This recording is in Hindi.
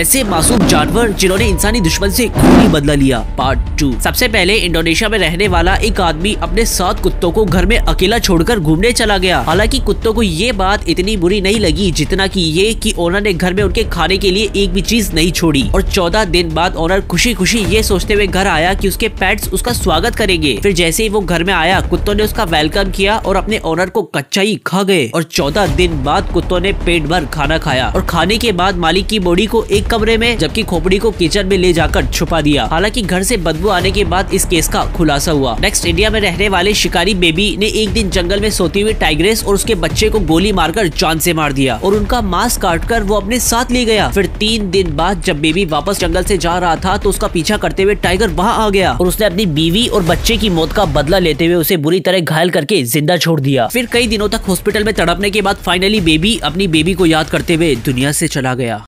ऐसे मासूम जानवर जिन्होंने इंसानी दुश्मन से खूनी बदला लिया। पार्ट टू सबसे पहले इंडोनेशिया में रहने वाला एक आदमी अपने सात कुत्तों को घर में अकेला छोड़कर घूमने चला गया। हालाँकि कुत्तों को ये बात इतनी बुरी नहीं लगी जितना कि ये कि ओनर ने घर में उनके खाने के लिए एक भी चीज़ नहीं छोड़ी। और चौदह दिन बाद ओनर खुशी खुशी ये सोचते हुए घर आया की उसके पेट्स उसका स्वागत करेंगे। फिर जैसे ही वो घर में आया, कुत्तों ने उसका वेलकम किया और अपने ओनर को कच्चा ही खा गए। और चौदह दिन बाद कुत्तों ने पेट भर खाना खाया। और खाने के बाद मालिक की बॉडी को एक कमरे में, जबकि खोपड़ी को किचन में ले जाकर छुपा दिया। हालाँकि घर से बदबू आने के बाद इस केस का खुलासा हुआ। नेक्स्ट इंडिया में रहने वाले शिकारी बेबी ने एक दिन जंगल में सोती हुई टाइग्रेस और उसके बच्चे को गोली मारकर जान से मार दिया और उनका मांस काट कर वो अपने साथ ले गया। फिर तीन दिन बाद जब बेबी वापस जंगल से जा रहा था तो उसका पीछा करते हुए टाइगर वहाँ आ गया और उसने अपनी बीवी और बच्चे की मौत का बदला लेते हुए उसे बुरी तरह घायल करके ज़िंदा छोड़ दिया। फिर कई दिनों तक हॉस्पिटल में तड़पने के बाद फाइनली बेबी अपनी बेबी को याद करते हुए दुनिया से चला गया।